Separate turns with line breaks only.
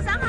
was on